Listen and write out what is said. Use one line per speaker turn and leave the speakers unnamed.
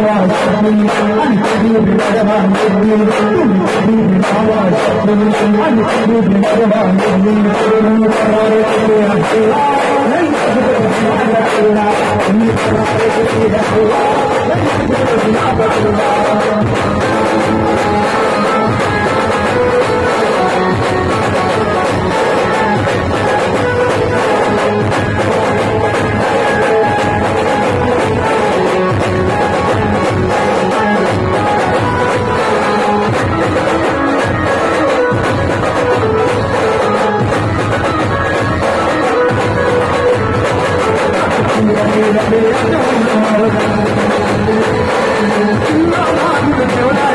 الهوى أنت حبيب الهوى كل حبيب الهوى أنت حبيب الهوى من قرارك يا الله لن تقدر على الله من قرارك يا الله لن تقدر على الله I'm gonna make you.